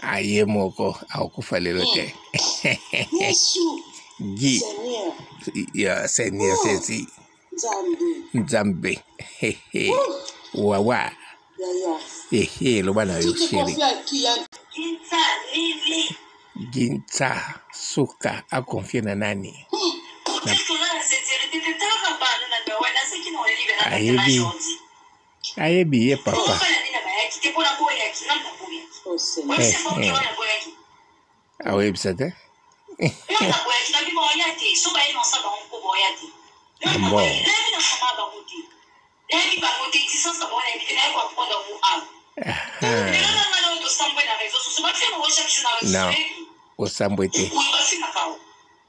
aye moko akokufa lelo te gi ya seigneur sesi nzambe wawa ehe loba na yo sheri ginsa suka akonfie na nani ayebi ayebi ye papa akoyebisa te bon non osambwe te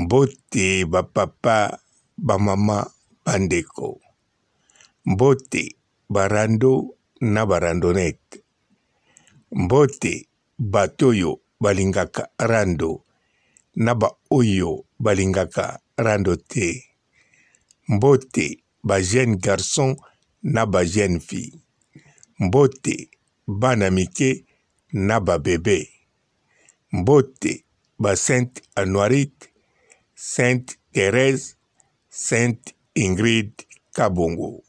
Mbote ba papa, ba mama, ba ndeko. Mbote ba rando na ba randonnette. Mbote bato oyo balingaka rando na ba oyo balingaka rando te. Mbote ba jeunes garçons na ba jeunes filles. Mbote bana mike na ba bebes. Mbote ba Sainte Anuarite, Sainte Therèse, Sainte Ingrid Kabongo.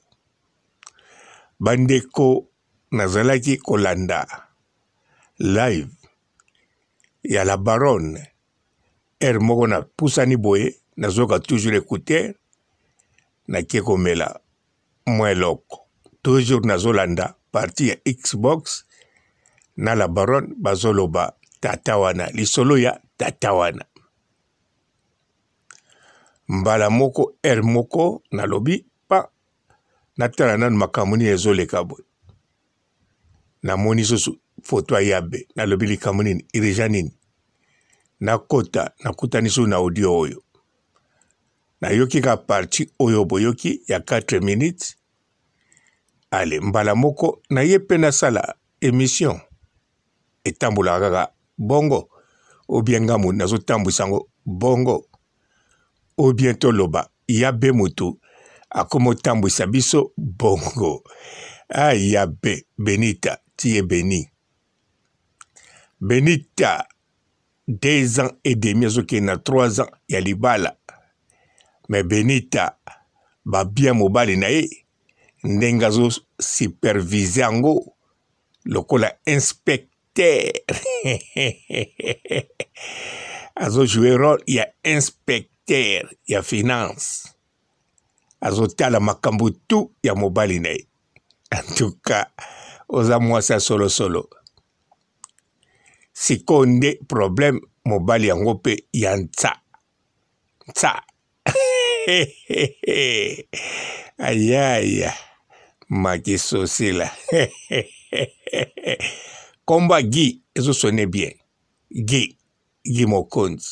Bandeko nazalaki kolanda live ya la baronne heure moko napusani boye nazoka toujours écouter nakie komela mwa eloko toujours nazolanda parti ya xbox na la baronne bazoloba tata wana lisolo ya tata wana mbala moko heure moko nalobi pa natala nanu makambo nini ezoleka boye namoni susu foto ya yabe nalobi likambo nini irija nini nakota nakutani susu na audio oyo Nayoki ka parti oyo boyoki ya 4 minutes. Ale mbala moko na ye pe nasala emission. Etambolaka kaka bongo. Ou bien nga mutu nazo tambwisa yango bongo. Ou bien toloba ya be mutu akomo tambwisa biso bongo. Ah ya be Benita tu es beni. Benita deux ans et demi azokende na trois ans ya libala me benita babia mobali na ye ndenge azosupervise yango lokola inspecteur azojoue role ya inspecteur ya finance azotala makambo tu ya mobali na ye antuka oza mwasi ya solosolo solo. sikoyo nde problème mobali yango mpe ya ntsa ntsa ayaya makisosila komba gi ezosone bien gi gi mokonzi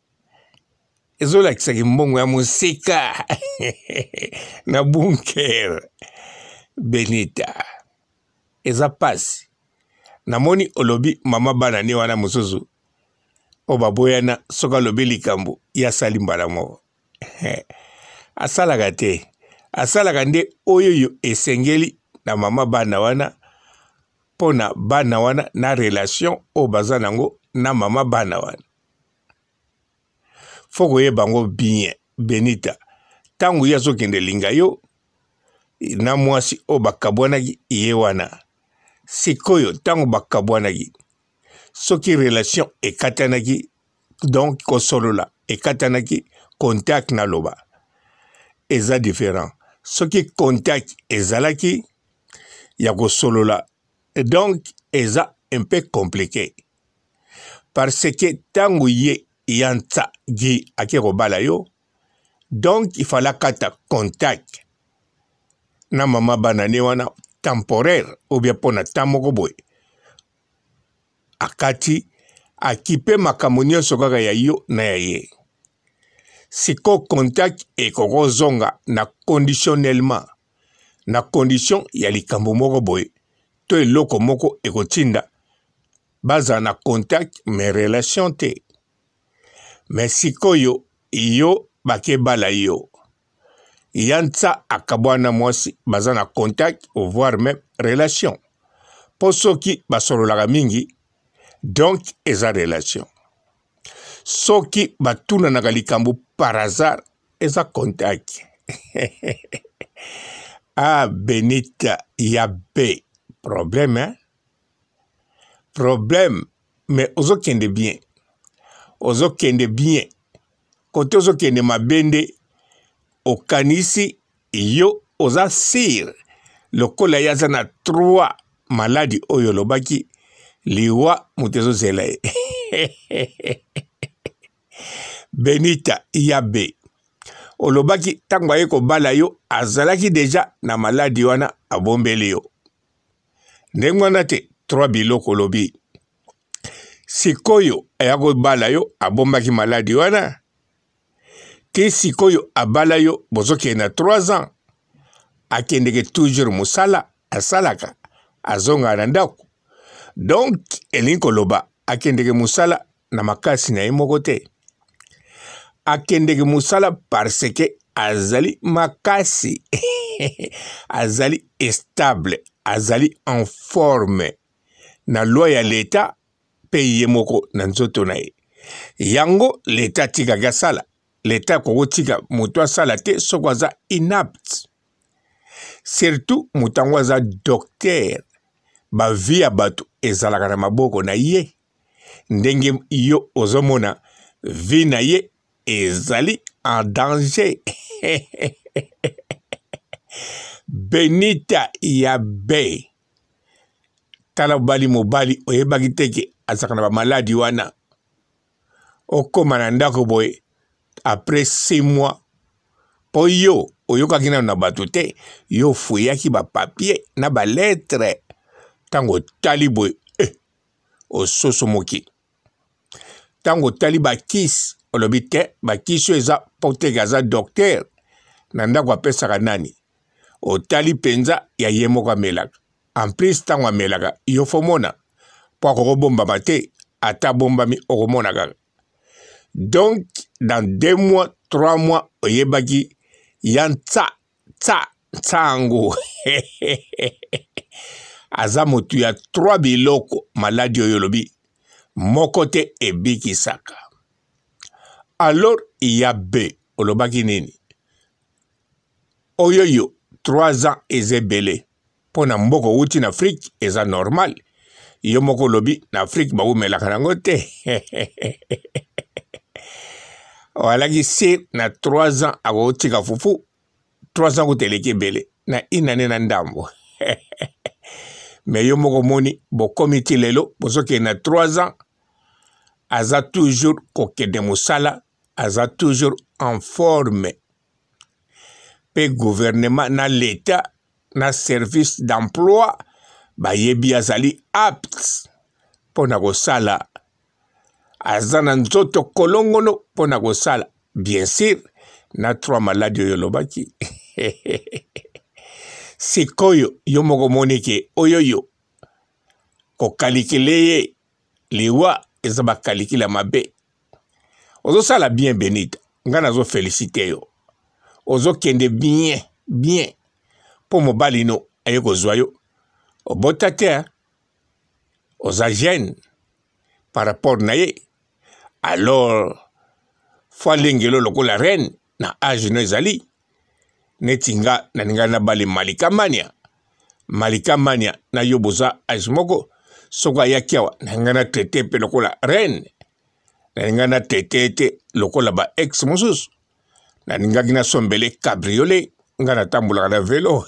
ezolakisa kimbongo ya mosika na bunker benita eza pasi namoni olobi mama bana ne wana mosusu oyo baboyana soki alobi likambo ye asali mbala moko asalaka te asalaka nde oyo oyo esengeli na mama bana wana mpo na bana wana na relation oyo baza nango na mama bana wana fo koyeba yango bien benita ntango ye azokende linga yo na mwasi oyo bakabwanaki ye wana sikoyo ntango bakabwanaki soki relation ekatanaki donc kosolola ekatanaki contact naloba eza différent soki contact ezalaki ya kosolola donc eza un peu compliqué parce que tango ye ya nsa gi ake kobala yo donc il fallait akata contact na mama bana ne wana temporaire ou bien mpo na temps moko boye akati akipe makambo nyonso kaka ya yo na ya ye siko contact ekokozonga na conditionnellement na condition ya likambo moko boye to eloko moko ekotinda bazala na contact me relation te me sikoyo yo bakebala yo ya nsa akabwa na mwasi baza na contact voire meme relation mpo soki basololaka mingi donc eza relation soki batunanaka likambo par hasard eza contact ah benita ya be problème hein? problème mais ozokende bien ozokende bien kote ozokende mabe nde okanisi yo oza sire lokola ye aza na trois maladi oyo olobaki liwa moto ezozela ye Benita Yabe olobaki tango aye kobala yo azalaki deja na maladi wana abombeli yo ndenge wana te trois biloko olobi sikoyo aya kobala yo abombaki maladi wana ti sikoyo abala yo bozokende na trois ans akendeke toujours mosala asalaka azongaka na ndako donc elingi koloba akendeke mosala na makasi na ye moko te akendeke mosala parce que azali makasi azali estable azali en forme na loi ya leta mpe ye moko na nzoto na ye yango leta atikaki asala leta akoki kotika moto asala te soko aza inapte surtout moto yango aza docteur bavie ya bato ezalaka na maboko na ye ndenge yo ozomona vie na ye ezali en danger benita ya be tala obali mobali oyebaki te ke azalaka na bamaladi wana okóma na ndako boye après six mois mpo yo oyokaki nano na bato te yo ofuyaki bapapie na baletre ntango otali boye eh, ososomoki ntango otali bakisi olobi te bakisi oyo eza poteke aza doktere na ndako apesaka nani otali mpenza ya ye moko amelaka en plus ntango amelaka yo fo mona mpo akoki obombama te ata abombami okomona kaka donc dans deux mois trois mois oyebaki ya nsa tsa tsango aza motu ya trois biloko maladi oyo olobi moko te ebikisaka alors ya be olobaki nini oyoyo trois ans eza ebele Mpo na mboka owuti na Afrique eza normal. Yo moko olobi na Afrique bawumelaka nango te. Walaki se na 3 ans akotika fufu 3 ans kutu eleki ebele na une annee na ndambo. Mais yo moko omoni bokomi ti lelo bozokende na 3 ans aza toujours kokende mosala aza toujours en forme pe gouvernement na l'etat na service d'emploi bayebi azali apt mpo na kosala aza na nzoto kolongono mpo na kosala bien sur na trois maladi oyo olobaki sikoyo yo moko omoni ke oyoyo okalikile ye Liwa eza ba calicule ya mabe. Ozosala bien Benita, nga nazo felicite yo. Ozokende bien, bien. Po mobali no aye kozua yo. Obota te hein. Oza jeune par rapport na ye. Alors, fwalengelo lokola reine Na age no ezali neti nga na ninga na bali Malika Mania. Malika Mania na yo boza age moko soko ayaki awa na ninga na traite pe lokola reine. Na ninga na traite te lokola ba ex mosusu. Na ningaki na sombele cabriolet nga na tambolaka na velo.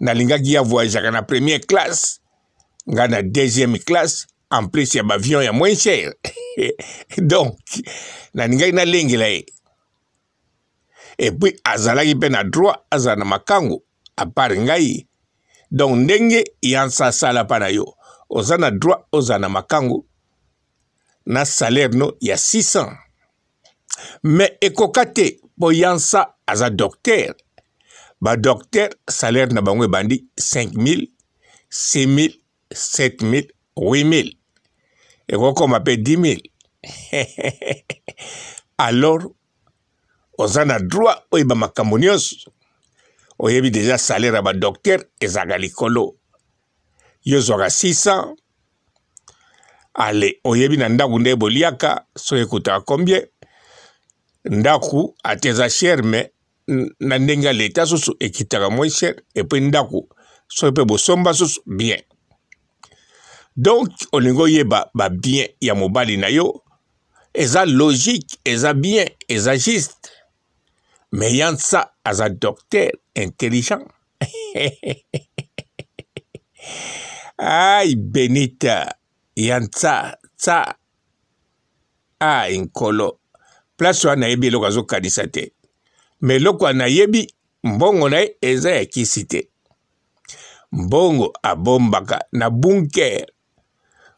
na lingaki ya voyageaka na première classe nga na deuxième classe en plus ya bavion ya moins cher donc nalingaki nalengela ye epuis azalaki mpe na droit azala na makango apart ngai donc ndenge yansa asala mpa na yo oza na droit ozala na makango na salaire no ya 600 mais ekoka te mpo yansa aza docteur badocteur salaire na bango ebandi 5000 6000 7000 8000 ekokoma mpe 10000 alors oza na droit oyeba makambo nyonso oyebi deja salaire ya badokter ezalaka likolo yo ozwaka 600 ale oyebi na ndako nde boliaka soki ekutaka combien ndako ata eza chere me na ndenge ya leta susu ekitaka moins cher epe ndako soki mpe bosomba susu bien donc olingi oyeba babien ya mobali na yo eza logique eza bien eza juste me ya nsa aza docteur intelligent ai benita ya nsa nsa ah nkolo place wana nayebi eloko azokanisa te me eloko anayebi mbongo na ye eza ya kisi te mbongo abombaka na bunker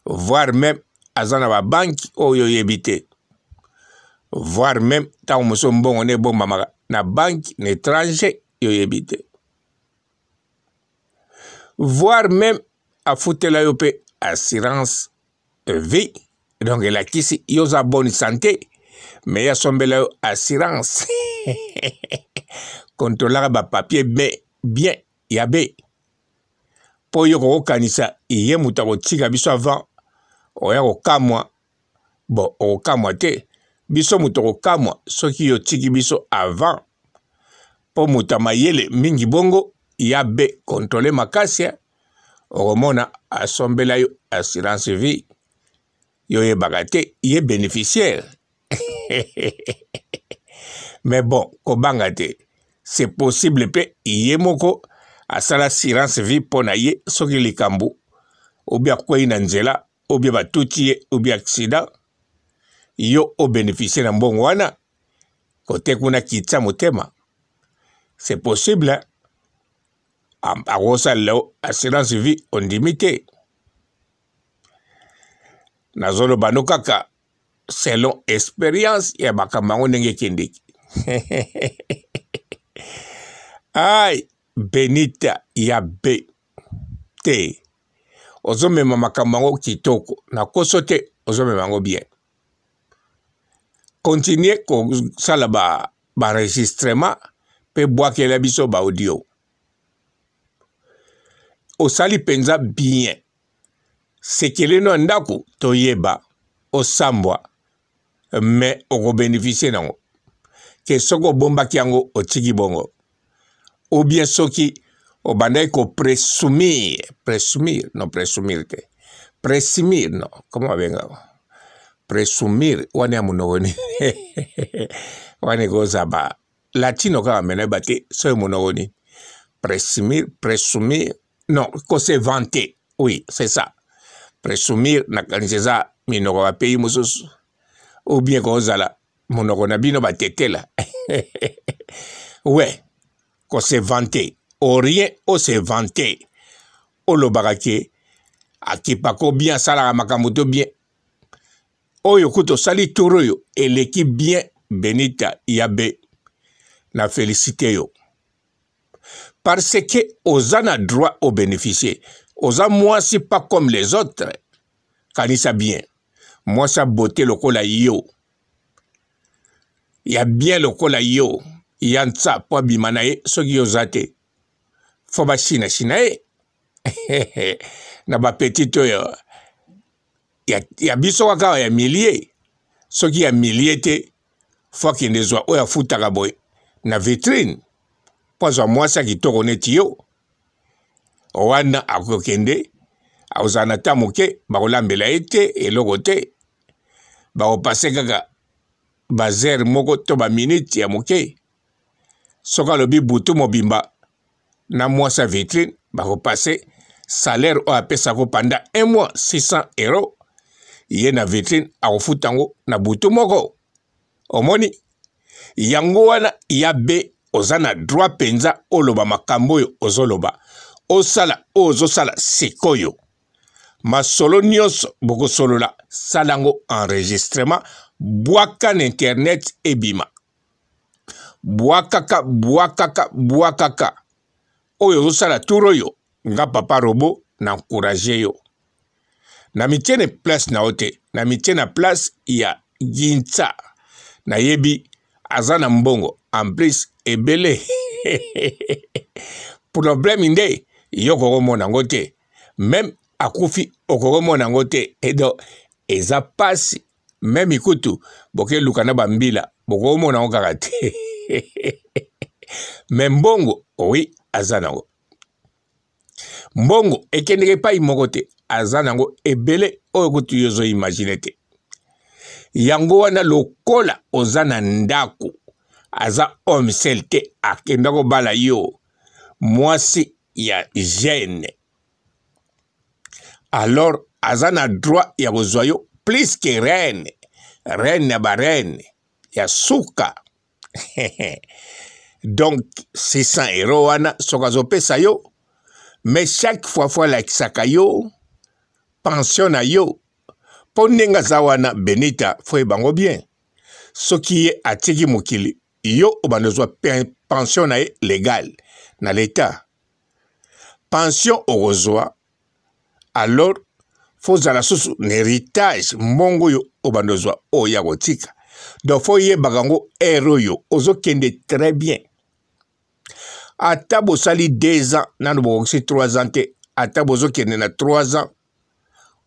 voire meme aza na babanki oyo oyebi te voire meme ntango mosusu mbongo na ebombamaka na banki na étranger yo oyebi te voire meme afutela yo mpe assurance vie donc elakisi yo oza bonne sante me ye asombela yo assurance kontrolaka bapapier be bien ya be mpo yo kokokanisa ye moto akotika biso avant oya kokamwa bo okokamwa te biso moto okokamwa soki otiki biso avant mpo moto ya mayele mingi bongo ya be kontrole makasi eh? okomona asombela yo assurance vie yo yebaka te ye bénéficiaire mais bon kobanga te c'est possible mpe ye moko asala assurance vie mpo na ye soki likambo obi akwei na nzela obi batuti ye obi accident yo obénéficie na mbongo wana kote kuna kitisa motema c'est possible akosalela yo assurance vie ondimi te nazoloba no kaka selon experience ya makambo yango ndenge ekendeki ai benita ya be te ozomema makambo yango kitoko na koso te ozomema yango bien Continue kosala ba enregistrement pe bwakela biso ba audio. Osali penza bien. Sekele no ndako toyeba osambwa mais oko beneficier nango. Ke soki obombaki yango otiki bongo. ou bien soki obandaki ko presumir presumir non presumir te presumir non comment babengaka presumir wana ya monoko nini wana ekozala ba latino kaka me nayeba te soki monoko nini presumir presumir non ko se vanter oui c'est ça presumir nakanisi eza minoko ya pays mosusu ou bien kozala monoko na bino batetela we ko se vante au rien o se vante olobaka ke akipa ko bien asalaka makambo to bien oyo kutu osali tour oyo eleki bien benita ya be na felicite yo parce que oza na droit au bénéficier oza mwasi pas comme les autres kanisa bien mwasi abote lokola yo ya bien lokola yo ya nsa mpo abima na ye soki yo oza te fo bashina shina ye na bapetit oyo ya, ya biso kaka awa ya milie soki ya milie te fo akende zwa oyo afutaka boye na vitrine mpo azwa mwasi ya kitoko neti yo wana akokende akozala na ta moke bakolambela ye te eloko te bakopase kaka bazere moko to baminiti ya moke soki alobi butu mobimba na mwasi ya vitrine bakopase salaire oyo apesako panda 1 mois 600 euro ye na vitrine akofuta yango na butu moko Omoni? Yango wana ya be oza na droit mpenza oloba makambo oyo ozoloba, osala oyo ozosala sikoyo. Masolo nyonso bokosolola sala yango enregistrement, bwaka na internet ebima. Bwakaka, bwakaka, bwakaka. oyo ozosala tour oyo nga papa robo na encourage yo na mitie na place na yo te na mitie na place ya ginsa nayebi aza na mbongo en plus ebele problème nde yo okokomona yango te meme akufi okokomona yango te edo eza mpasi meme kutu bokeluka na bambila bokomona yango kaka te me mbongo oui aza nango mbongo ekendeke epai moko te aza nango ebele oyo kutu yo ozoimagine te yango wana lokola oza na ndako aza homme sel te akenda kobala yo mwasi ya gene alors aza na droit ya kozwa yo plus que reine reine ya ba reine ya suka donc 600 euro wana soki azopesa yo mais chaque fois fo alakisaka yo pension na yo mpo ndenge aza wana benita fo ye bango bien soki ye atiki mokili yo obanda ozwa pension na ye legale na leta pension okozwa alors fo ozala susu na heritage mbongo oyo obanda ozwa oyo ya kotika donc fo oyebaka yango ere oyo ozokende très bien ata bosali deux ans nano bokokisi trois ans te ata bozokende na trois ans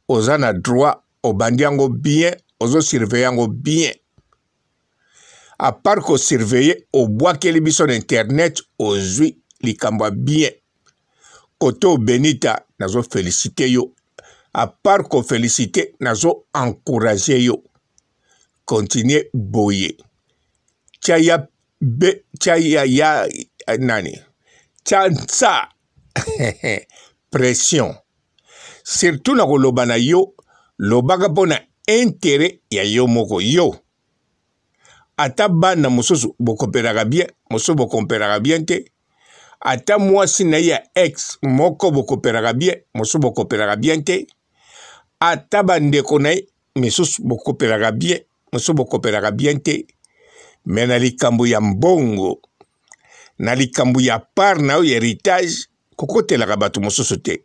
oza na droit obandi yango bien ozosurveille yango bien apart ko surveiller obwakeli biso na internet ozwi likambo ya bien kote obenita nazo felicite yo apart ko felicite nazo encourage yo continue boye tya ya be tya ya ya nani tya nsa pression surtout na koloba na yo lobaka mpo na intere ya yo moko yo ata bana mosusu bokoperaka bien mosusu bokomperaka bien te ata mwasi na ye ya ex moko bokoperaka bien mosusu bokoperaka bien te ata bandeko na ye misusu bokoperaka bien mosusu bokoperaka bien te me na likambo ya mbongo na likambo ya part na yo ya heritage kokotelaka bato mosusu te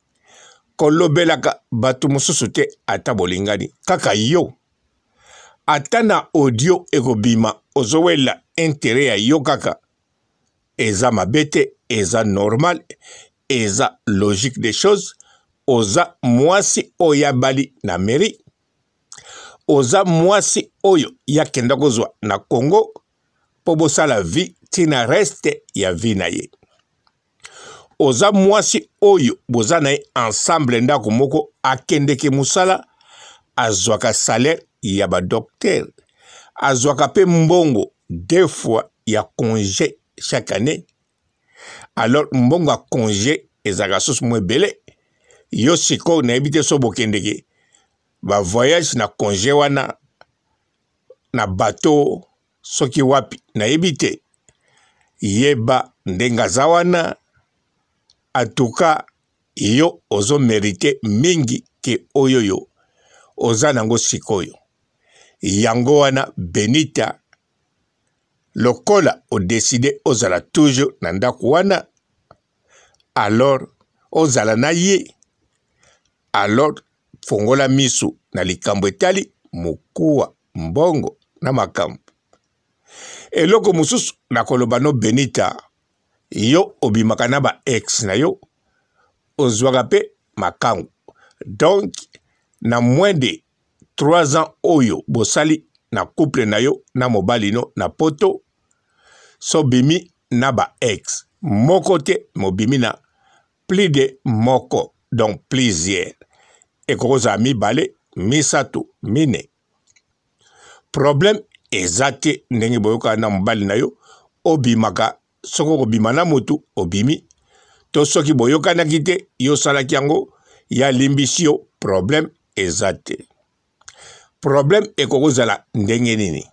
kolobelaka bato mosusu te ata bolingani kaka yo ata na audio ekobima ozowelela interet ya yo kaka eza mabe te eza normal eza logique des choses oza mwasi oyo yabali na mairie oza mwasi oyo yakenda kozwa na congo mpo bosala vie ntina reste ya vie na ye oza mwasi oyo boza na ye ensemble ndako moko akendeke mosala azwaka salaire ya badoktere azwaka mpe mbongo deux fois ya conge chaque année alors mbongo ya conge ezalaka susu mwa ebele yo sikoyo nayebi te so bokendeke bavoyage na conge wana na bateau soki wapi nayebi te yeba ndenge aza wana atuka yo ozo merite mingi ke oyo yo oza nango sikoyo yango wana benita lokola odeside ozala toujours na ndako wana alors ozala na ye alors fongola misu na likambo etali mokuwa mbongo na makambo Eloko mosusu nakoloba no Benita, yo obimaka na ba ex na yo, ozwaka pe makangu. Donc na moins de trois ans oyo bosali na couple na yo na mobali no na poto, s'obimi na ba ex moko te mais obimi na plus de moko donc plusieurs. Ekoki kozala mibale, misato, mine, problème eza te ndenge boyokana na mobali na yo obimaka soki okobima na motu obimi to soki boyokanaki te yo osalaki yango ye alimbisi yo problème eza te problème ekoki kozala ndenge nini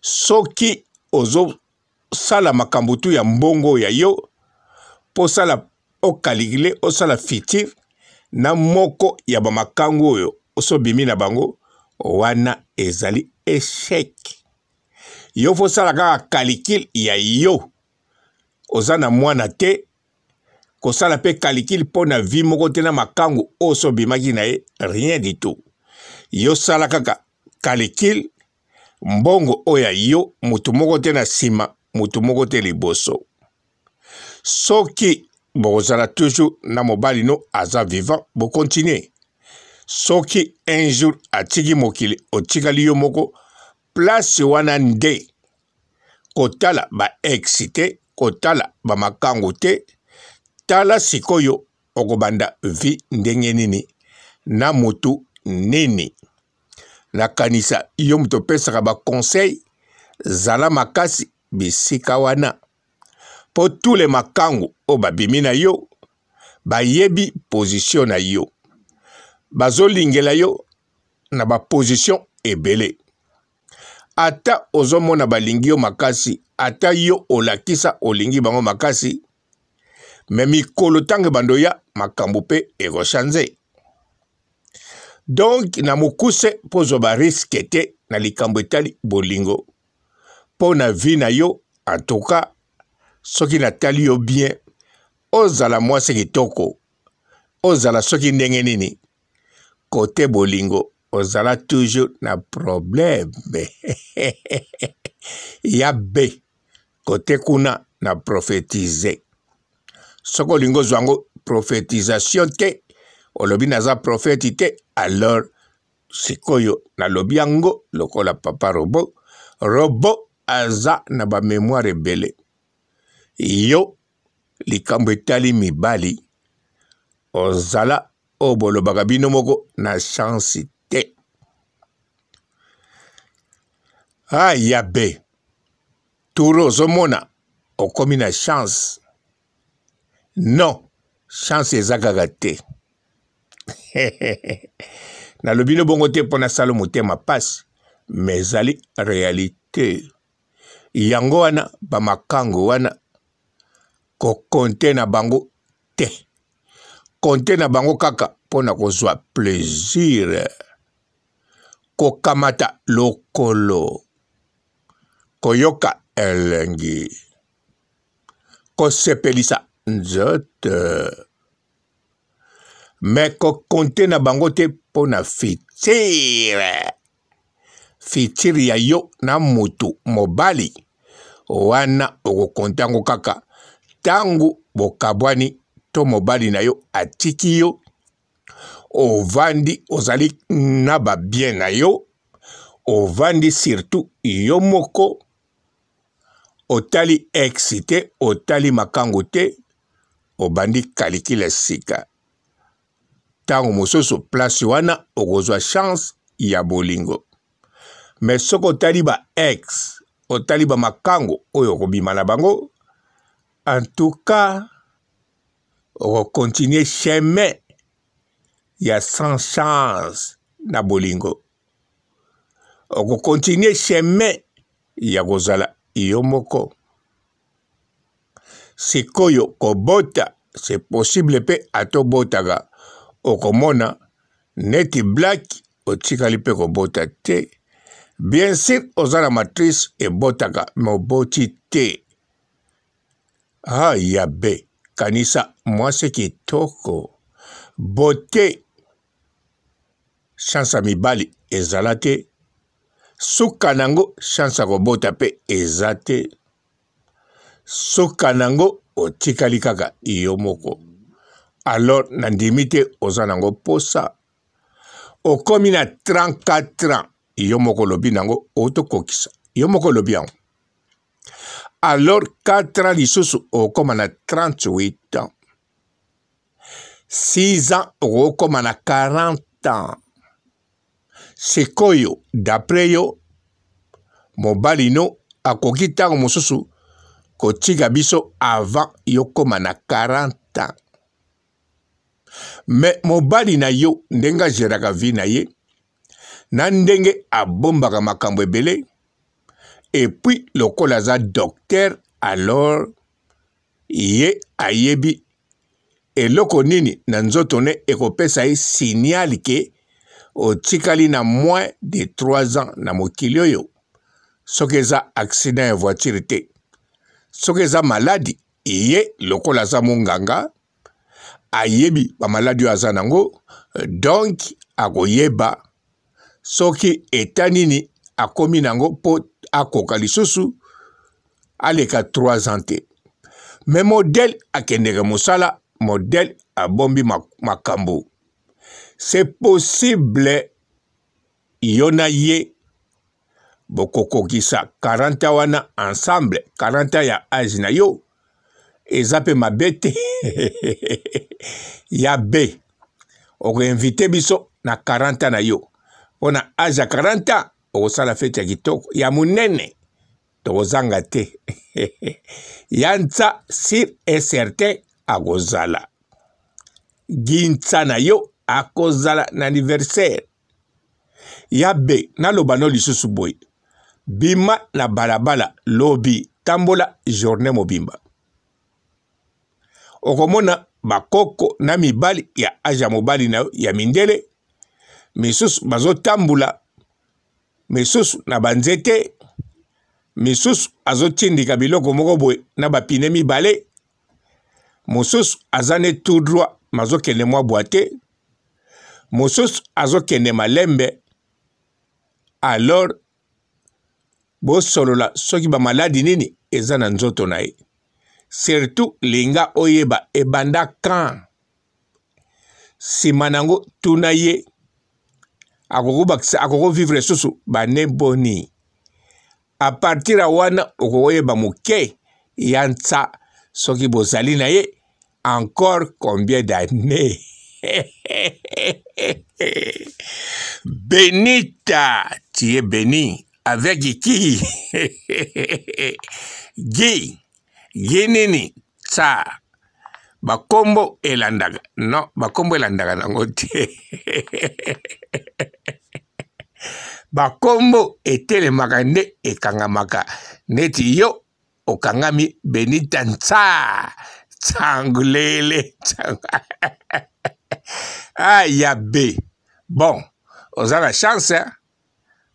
soki ozo sala makambo tu ya mbongo ya yo mpo osala okalikile osala fitir na moko ya bamakangu oyo osobimi na bango wana ezali echec yo fo osala kaka kalikile ya yo oza na mwana te kosala mpe kalikile mpo na vie moko te na makangu oyo osobimaki na ye rien du tout yo sala kaka kalikile Mbongo oyo ya yo, moto moko te na nsima, moto moko te liboso. Soki bokozala toujours na mobali no aza vivant, bokontinue. Soki un jour atiki mokili, otikali yo moko, place wana nde kotala ba ex te, kotala ba makangu te, tala sikoyo okobanda vie ndenge nini, na mutu nini. nakanisa yo moto opesaka baconseil zala makasi bisika wana mpo tule makangu oyo babimi na yo bayebi pozisio na yo bazolingela yo na bapozisio ebele ata ozomona balingi yo makasi ata yo olakisa olingi bango makasi mais mikolo ntango ebanda oya makambo mpe ekochange donk na mokuse mpo ozwa bariske te na likambo etali bolingo mpo na vi na yo antuka soki natali yo bien ozala mwasi kitoko ozala soki ndenge nini kote bolingo ozala toujours na probleme ya be Cote kuna na prophetise. Soki olingi ozwa yango prophetisation te, olobi naza prophète te, alors sikoyo nalobi yango lokola papa robot, robot aza na ba memoire ebele. Yo likambo etali mibali ozala oyo bolobaka bino moko na chance te ah ya be tour ozomona okomi na chance non chance eza kaka te nalobi no bongo te mpo nasala motema mpasi mais ezali realite Yango wana ba makango wana ko compter na bango te. Compter na bango kaka mpo na kozwa plaisir. Kokamata lokolo. Koyoka elengi. Kosepelisa nzoto. Mais ko compter na bango te mpo na futur. futur ya yo na mutu mobali wana okokonta ngo kaka tangu bokabwani to mobali na yo atiki yo ovandi ozali na ba bien na yo ovandi surtout yo moko otali ex te otali makangu te obandi calicule sika Tango mosusu place wana okozwa chance ya bolingo. Mais soki otali ba ex, otali ba makango oyo okobima na bango, en tout cas oko continuer chemin ya sans chance na bolingo. Oko continuer chemin ya kozala yo moko. Sikoyo kobota c'est possible pe ata obotaka okomona neti black otikali pe kobota te bien sûr oza na matrice ebotaka mais oboti te ah yabe kanisa mwasi kitoko bote chance ya mibali ezala te suka na yango chance ya kobota mpe eza te suka na yango otikali kaka yo moko alors nandimi te oza na yango mposa okomi na 34 ans yo moko olobi na yango otokokisa yo moko olobi yango alors 4 ans lisusu okoma na 38 ans 6 ans okokoma na 40 ans sikoyo d'après yo mobali no akoki ntango mosusu kotika biso avant yokoma na 40 ans me mobali na yo ndenge ageraka vie na ye na ndenge abombaka makambo ebele epuis lokola aza docteur alors ye ayebi Eloko nini na nzoto ne ekopesa ye signal ke otikali na moins de 3 ans na mokili oyo? Soki eza accident ya voiture te, soki eza maladi, ye lokola aza monganga ayebi ba maladi oyo aza nango donc akoyeba. soki eta nini akomi nango mpo akoka lisusu aleka 3 ans te me modele akendeke mosala modele abombi makambo c'est possible yo na ye bokokokisa 40 ans wana ensemble 40 ans ya age na yo eza mpe mabe te ya be okoinvite biso na 40 ans na yo mpo na age ya 40 ans okosala feti ya kitoko ya monene tokozanga te ya nsa sur et certain akozala ginsa na yo akozala na aniversaire Ya be, naloba no lisusu boye, bima na balabala lobi, tambola journee mobimba. Okomona bakoko na mibali ya age ya mobali na yo ya mindele, misusu bazotambola, misusu na banzete, misusu azotindika biloko moko boye na bapine mibale, mosusu aza ne tout droit mazokende mwa bwa te mosusu azokende malembe alors bosolola soki bamaladi nini eza na nzoto na ye surtout linga oyeba ebanda kan nsima na yango tuna ye akokobakisa akokovivre lisusu bane boni A partir ya wana okoyeba moke ya nsa soki bozali na ye encore combien d'années Benita, tu es béni avec qui Guy, Guy nini ça bakombo elandaka non bakombo elandaka nango te bakombo etelemaka nde ekangamaka neti yo okangami benita nsa tsangulele ah ya be bon oza na chance hein?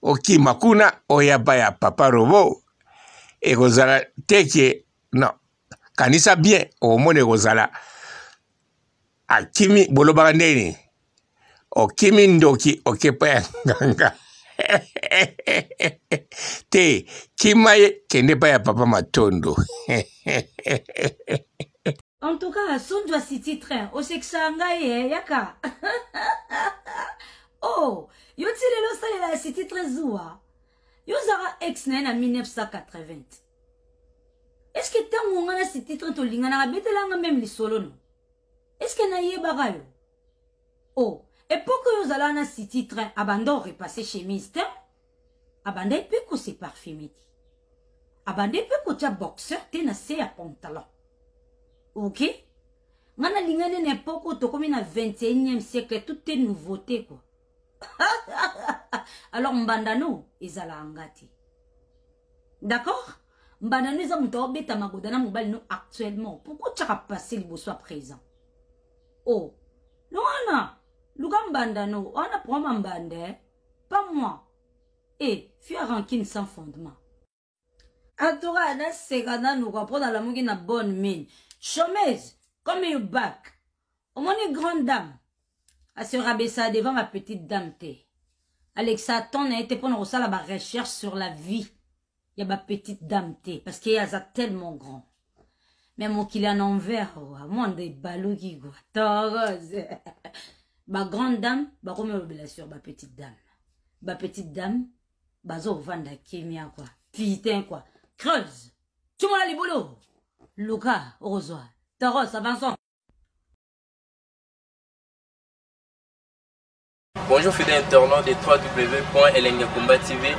okima kuna oyaba ya papa robo ekozala teke non kanisa bien omona ekozala akimi bolobaka nde nini okimi ndoki okepa ya nganga te kima ye kende pa ya papa matondo en tout cas sonjwa city train osekisa ngai ye eh, yaka oh yo ti lelo osalela ya city train zuwa yo ozaka ex na ye na 1980 est ce que ntango ngai na sititre tolinganaka betelanga meme lisolo no est ce que nayebaka yo o oh, epoke oyo ozalaka na sititre abanda orepasse chemise te abandaki mpe koseparfume te abandaki mpe kotya boxeur te na se ya pantalon ok ngai nalingani na epoke oyo tokomi na 21e siècle tout est nouveauté kua alors mbandano ezalaka nga te d'accord mbandano eza moto aobeta magoda na mobali no actuellement pourkoi otyaka passe liboso ya présent o oh. no wana luka mbandano wana programe mbanda eh? pas moi e eh, fio ya rancune sans fondement Atura na seka nanu kwa pona lamuki na bonne mine. Chômeuse, comme you back. Omoni grande dame. A se rabaissa devant ma petite dame te. Alexa ton na ete pona kosala ba recherche sur la vie ya ba petite dame te parce que aza tellement grand. Mais mokili en envers wa mondo ebaluki kwa. Toros. ba grande dame bakomi lobela sur ba petite dame. Ba petite dame bazo vanda kimia kwa putain kwa creuse timola libulu luka okozwa toros avançons Bonjour fidèle internaute de www.elengiakumba TV.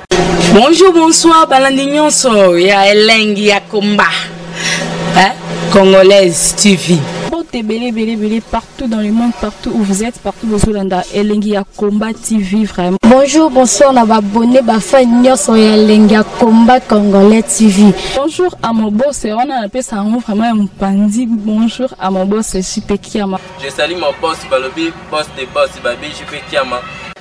Bonjour, bonsoir, balandi nyonso ya elengi ya komba. Hein? Congolaise TV. Bote bele bele bele par tout dans le monde partout où vous êtes partout bozolanda elengi ya combat tv vraiment bonjour bonsoir na babone bafan nyonso ya elengi ya combat congolais tv bonjour à mon boss wana napesa yango vraiment ya mopanzi bonjour à mon boss jp kiama je sali mon boss balobi boss de boss babi jp kiama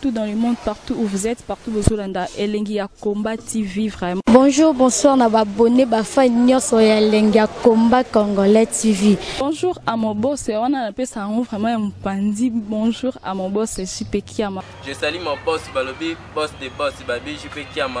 tout dans le monde partout où vous êtes partout bozolanda elengi ya combat tv vraiment bonjour bonsoir na babone bafai nyonso ya elengi ya combat congolais tv bonjour à mon boss wana napesa yango vraiment ya mopanzi bonjour à mon boss jp kiama je sali mon boss balobi boss de boss babi jp kiama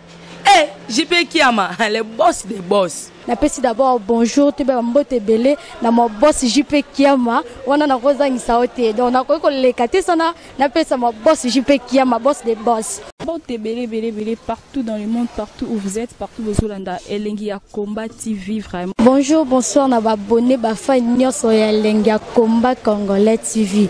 Eh, JP Kiama, le boss des boss. napesi d'abord bonjour toyeba bambote ebele na mabosi jp kiama wana nakozangisa yo te donc nakoki koleka te sana napesa mabosi jp kiama boss de boss mbote ebele ebele ebele partout dans le monde partout où vous êtes partout bozolanda elengi ya combat tv vraiment bonjour bonsoir na babone bafani nyonso ya elengi ya combat congolais tv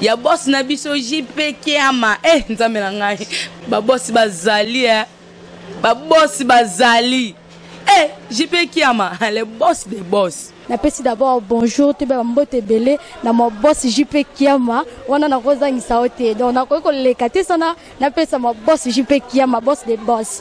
ya boss na biso JP Kiama eh nzambe na ngai ba boss bazali eh ba boss bazali eh JP Kiama le boss des boss napesi d'abord bonjour toyeba bambote ebele na mwa bos jp kiama wana nakozangisa yo te donc nakoki koleka te sana napesa mwa bos jp kiama bos de bos